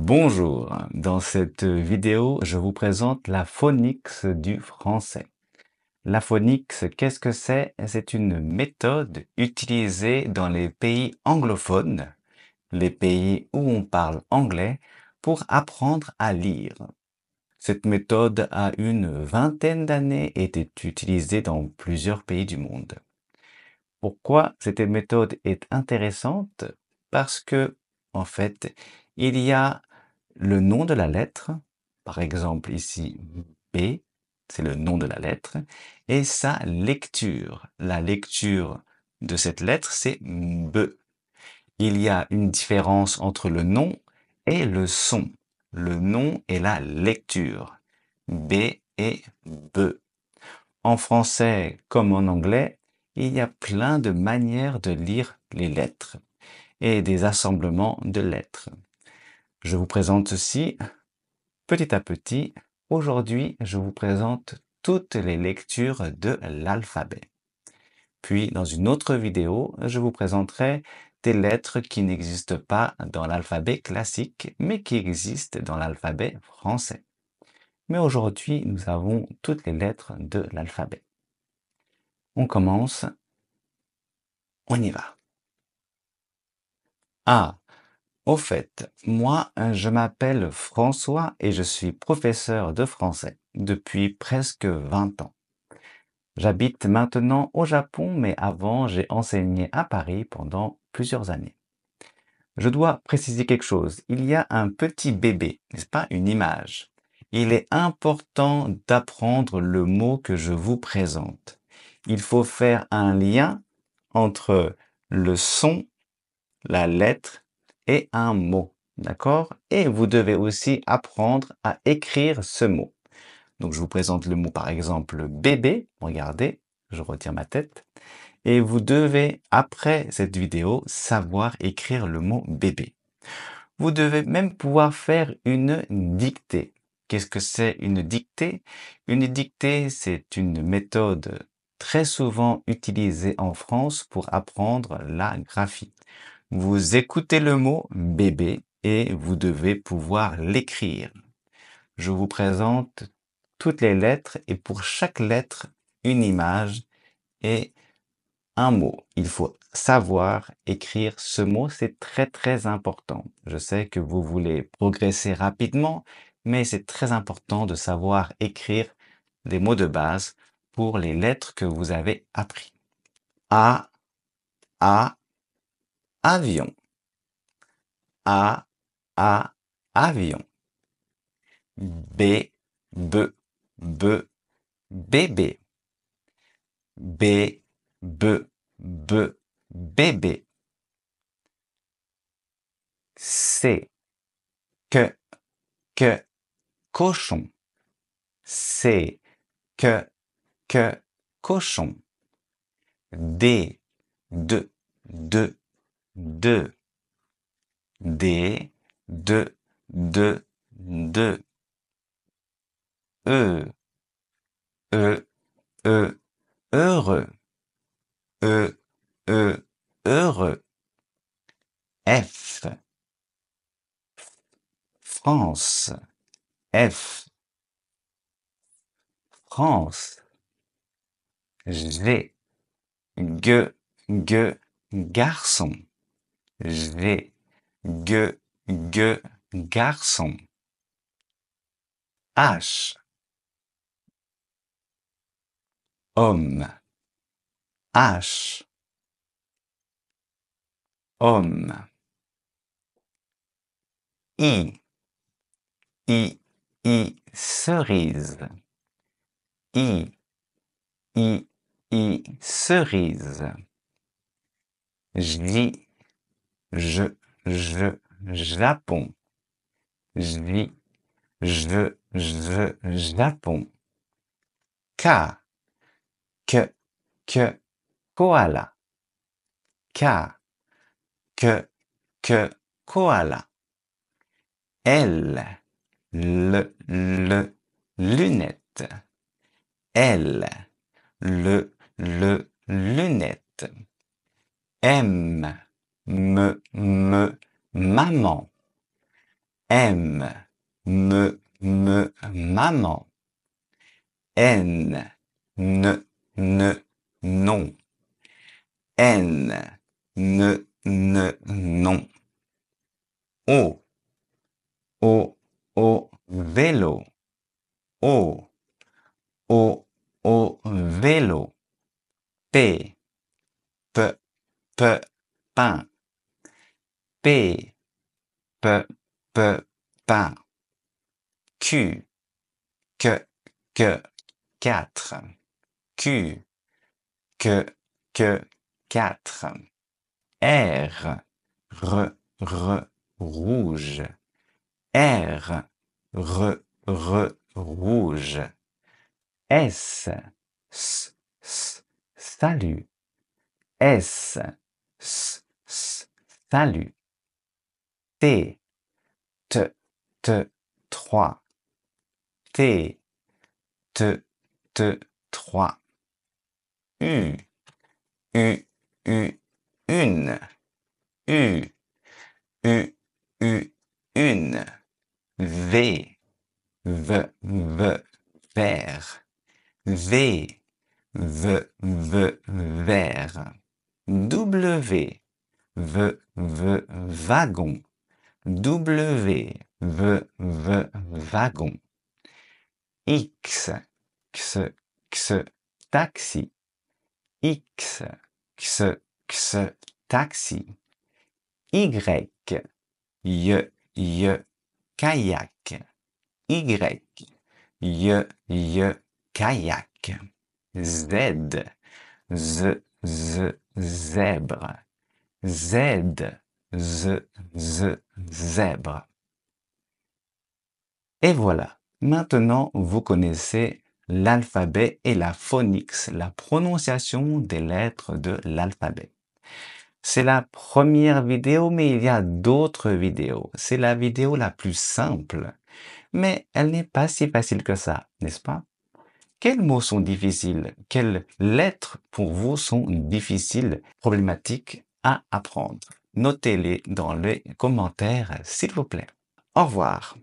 Bonjour, dans cette vidéo, je vous présente la phonics du français. La phonics, qu'est-ce que c'est? C'est une méthode utilisée dans les pays anglophones, les pays où on parle anglais, pour apprendre à lire. Cette méthode a une vingtaine d'années et est utilisée dans plusieurs pays du monde. Pourquoi cette méthode est intéressante? Parce que, en fait, il y a le nom de la lettre, par exemple ici B, c'est le nom de la lettre, et sa lecture. La lecture de cette lettre, c'est B. Il y a une différence entre le nom et le son. Le nom et la lecture. B et B. En français comme en anglais, il y a plein de manières de lire les lettres et des assemblements de lettres. Je vous présente ceci petit à petit. Aujourd'hui, je vous présente toutes les lectures de l'alphabet. Puis, dans une autre vidéo, je vous présenterai des lettres qui n'existent pas dans l'alphabet classique, mais qui existent dans l'alphabet français. Mais aujourd'hui, nous avons toutes les lettres de l'alphabet. On commence. On y va. A. Au fait, moi, je m'appelle François et je suis professeur de français depuis presque 20 ans. J'habite maintenant au Japon, mais avant, j'ai enseigné à Paris pendant plusieurs années. Je dois préciser quelque chose. Il y a un petit bébé, n'est-ce pas? Une image. Il est important d'apprendre le mot que je vous présente. Il faut faire un lien entre le son, la lettre et un mot. D'accord? Et vous devez aussi apprendre à écrire ce mot. Donc je vous présente le mot par exemple bébé. Regardez, je retire ma tête. Et vous devez, après cette vidéo, savoir écrire le mot bébé. Vous devez même pouvoir faire une dictée. Qu'est-ce que c'est une dictée? Une dictée, c'est une méthode très souvent utilisée en France pour apprendre la graphie. Vous écoutez le mot bébé et vous devez pouvoir l'écrire. Je vous présente toutes les lettres et pour chaque lettre, une image et un mot. Il faut savoir écrire ce mot, c'est très très important. Je sais que vous voulez progresser rapidement, mais c'est très important de savoir écrire des mots de base pour les lettres que vous avez appris. A, A, avion. A, A, avion. B, B, B, bébé. B, B, B, bébé. C, que, que, cochon. C, que, que, cochon. D, de, de, de, D, de, de, de, E, E, E, heureux, E, E, heureux, F, France, F, France, G, G, G, garçon. G, G, G, garçon. H, homme. H, homme. I, I, I, cerise. I, I, I, cerise. J, je, je, Japon. Je, je, je, Japon. K, que, que, koala. K, que, que, koala. L, le, le, lunette. L, le, le, lunette. M, me, me, maman. M, me, me, maman. N, ne, ne, non. N, ne, ne, non. O, o, o, vélo. O, o, o, vélo. P, p, p, pain. P, p, p, pain. Q, que, que, quatre. Q, que, que, quatre. R, r, r, rouge. R, r, r, rouge. S, s, s, salut. S, s, s, salut. T, t, t, trois. T, t, t. U, U, U, une. U, U, U, une. V, V, V, vert. V, V, V, vert. W, V, V, wagon. W, V, wagon. X, X, taxi. X, X, taxi. Y, Y, Y, kayak. Y, Y, Y, kayak. Z, Z, Z, zèbre. Z, Z, Z, zèbre. Et voilà. Maintenant, vous connaissez l'alphabet et la phonix, la prononciation des lettres de l'alphabet. C'est la première vidéo, mais il y a d'autres vidéos. C'est la vidéo la plus simple, mais elle n'est pas si facile que ça, n'est-ce pas? Quels mots sont difficiles? Quelles lettres pour vous sont difficiles, problématiques à apprendre? Notez-les dans les commentaires, s'il vous plaît. Au revoir.